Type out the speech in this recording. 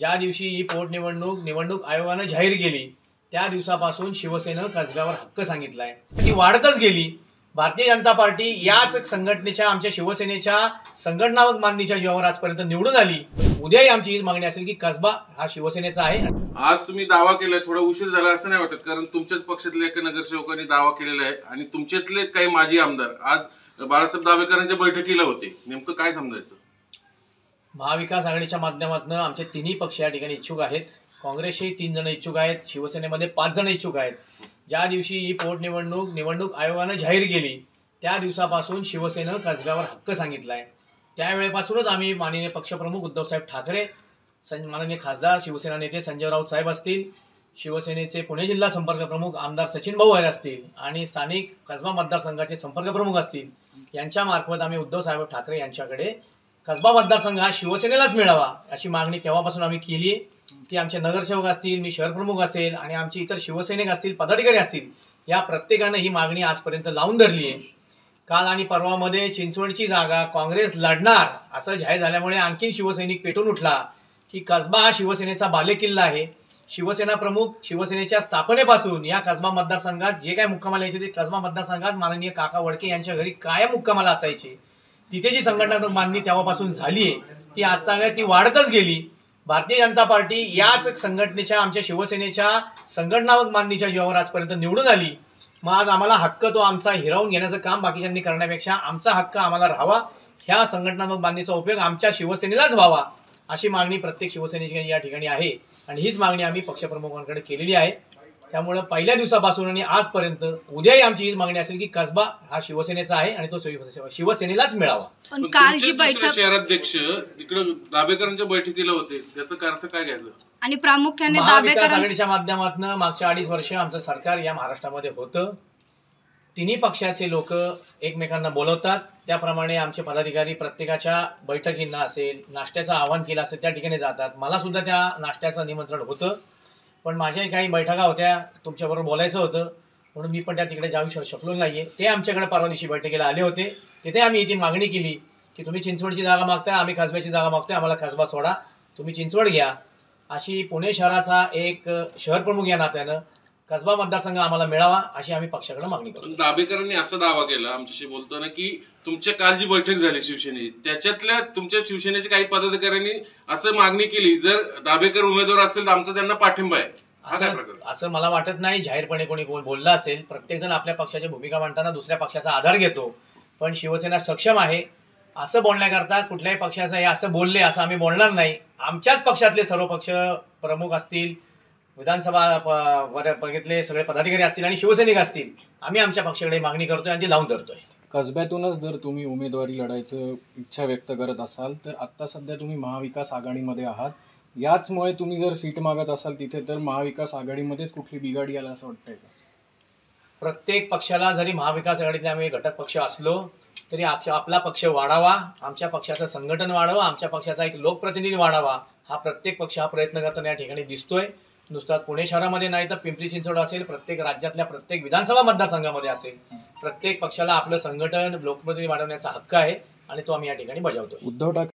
ज्या दिवशी ही पोटनिवडणूक निवडणूक आयोगानं जाहीर केली त्या दिवसापासून शिवसेनेनं कसब्यावर हक्क सांगितलाय. ती वाढतच गेली. भारतीय जनता पार्टी याच संघटनेच्या आमच्या शिवसेनेच्या संघटनात्मक मागणीच्या जीवावर आजपर्यंत निवडून आली. उद्याही आमची हीच मागणी असेल की कसबा हा शिवसेनेचा आहे. आज तुम्ही दावा केलाय थोडा उशीर झाला असं नाही वाटत कारण तुमच्याच पक्षातल्या एका नगरसेवकांनी दावा केलेला आहे आणि तुमच्यातले काही माजी आमदार. आज बाळासाहेब दावेकरांच्या बैठकीला होते. नेमकं काय समजायचं? महाविकास आघाडीच्या माध्यमातून आमचे तिन्ही पक्ष या ठिकाणी इच्छुक आहेत. काँग्रेसही तीन जण इच्छुक आहेत. शिवसेनेमध्ये पाच जण इच्छुक आहेत. ज्या दिवशी ही पोटनिवडणूक निवडणूक आयोगानं जाहीर केली त्या दिवसापासून शिवसेनेनं कसब्यावर हक्क सांगितला आहे त्यावेळेपासूनच आम्ही माननीय पक्षप्रमुख उद्धवसाहेब ठाकरे सं माननीय खासदार शिवसेना नेते संजय राऊत साहेब असतील शिवसेनेचे पुणे जिल्हा संपर्क प्रमुख आमदार सचिन भाऊ अहिर असतील आणि स्थानिक कसबा मतदारसंघाचे संपर्क प्रमुख असतील यांच्या मार्फत आम्ही उद्धवसाहेब ठाकरे यांच्याकडे कसबा मतदारसंघ हा शिवसेनेलाच मिळावा अशी मागणी तेव्हापासून आम्ही केली आहे. ती आमचे नगरसेवक असतील मी शहर प्रमुख असेल आणि आमचे इतर शिवसैनिक असतील पदाधिकारी असतील या प्रत्येकानं ही मागणी आजपर्यंत लावून धरली आहे. काल आणि परवामध्ये चिंचवडची जागा काँग्रेस लढणार असं जाहीर झाल्यामुळे आणखीन शिवसैनिक पेटून उठला की कसबा हा शिवसेनेचा बालेकिल्ला आहे. शिवसेना प्रमुख शिवसेनेच्या स्थापनेपासून या कसबा मतदारसंघात जे काय मुक्कामाला यायचे ते कसबा मतदारसंघात माननीय काका वडके यांच्या घरी कायम मुक्कामाला असायचे. तिथे जी संघटनात्मक बांधणी तेव्हापासून झाली आहे ती आजतागायत ती वाढतच गेली. भारतीय जनता पार्टी याच संघटनेच्या आमच्या शिवसेनेच्या संघटनात्मक बांधणीच्या जीवावर आजपर्यंत निवडून आली. मग आज आम्हाला हक्क तो आमचा हिरावून घेण्याचं काम बाकीच्यांनी करण्यापेक्षा आमचा हक्क आम्हाला राहावा. ह्या संघटनात्मक बांधणीचा उपयोग आमच्या शिवसेनेलाच व्हावा अशी मागणी प्रत्येक शिवसेनेची या ठिकाणी आहे. आणि हीच मागणी आम्ही पक्षप्रमुखांकडे केलेली आहे. त्यामुळं पहिल्या दिवसापासून आणि आजपर्यंत उद्याही आमची हीच मागणी असेल की कसबा हा शिवसेनेचा आहे आणि तो शिव- शिवसेनेलाच मिळावा. पण काल जी बैठक शहराध्यक्ष तिकडे दावेकरांच्या बैठकीला होते. त्याचा अर्थ काय घ्यायचं? आणि प्रामुख्याने महाविकास आघाडीच्या माध्यमातून मागच्या अडीच वर्ष आमचं सरकार या महाराष्ट्रामध्ये होतं. तिन्ही पक्षाचे लोक एकमेकांना बोलवतात. त्याप्रमाणे आमचे पदाधिकारी प्रत्येकाच्या बैठकींना असेल नाश्त्याचं आवाहन केलं असेल त्या ठिकाणी जातात. मला सुद्धा त्या नाश्त्याचं निमंत्रण होतं. पण माझ्याही काही बैठका होत्या तुमच्याबरोबर बोलायचं होतं म्हणून मी पण त्या तिकडे जाऊ शक- शकलो नाहीये. ते आमच्याकडे परवा दिवशी बैठकीला आले होते. तिथे आम्ही इथे मागणी केली की तुम्ही चिंचवडची जागा मागताय आम्ही खासब्याची जागा मागतोय आम्हाला खासबा सोडा. तुम्ही चिंचवड घ्या. अशी पुणे शहराचा एक शहर प्रमुख या नात्यानं कसबा मतदारसंघ आम्हाला मिळावा अशी आम्ही पक्षाकडे मागणी करतो. पण दावेकरांनी असा दावा केला आमच्याशी बोलताना की तुमच्या काल जी बैठक झाली शिवसेनेची त्याच्यातल्या तुमच्या शिवसेनेच्या काही पदाधिकाऱ्यांनी असं मागणी केली जर दावेकर उमेदवार असेल तर आमचा त्यांना पाठिंबा आहे. असं असं मला वाटत नाही जाहीरपणे कोणी कोण बोललं असेल. प्रत्येक जण आपल्या पक्षाची भूमिका मांडताना दुसऱ्या पक्षाचा आधार घेतो. पण शिवसेना सक्षम आहे. असं बोलण्याकरता कुठल्याही पक्षाचं हे असं बोलले असं आम्ही बोलणार नाही. आमच्याच पक्षातले सर्व पक्ष प्रमुख असतील विधानसभा बघितले सगळे पदाधिकारी असतील आणि शिवसैनिक असतील आम्ही आमच्या पक्षाकडे मागणी करतोय आणि ती लावून धरतोय. कसब्यातूनच जर तुम्ही उमेदवारी लढायचं इच्छा व्यक्त करत असाल तर आत्ता सध्या तुम्ही महाविकास आघाडीमध्ये आहात. याचमुळे तुम्ही जर सीट मागत असाल तिथे तर महाविकास आघाडीमध्येच कुठली बिघाडी आला असं वाटतंय का? प्रत्येक पक्षाला जरी महाविकास आघाडीतले आम्ही घटक पक्ष असलो तरी आपला पक्ष वाढावा आमच्या पक्षाचं संघटन वाढावं आमच्या पक्षाचा एक लोकप्रतिनिधी वाढावा हा प्रत्येक पक्ष हा प्रयत्न करताना या ठिकाणी दिसतोय. नुसता पुणे शहरामध्ये नाही तर पिंपरी चिंचवड असेल प्रत्येक राज्यातल्या प्रत्येक विधानसभा मतदारसंघामध्ये असेल. प्रत्येक पक्षाला आपलं संघटन लोकप्रतिनिधी वाढवण्याचा हक्क आहे आणि तो आम्ही या ठिकाणी बजावतो उद्धव ठाकरे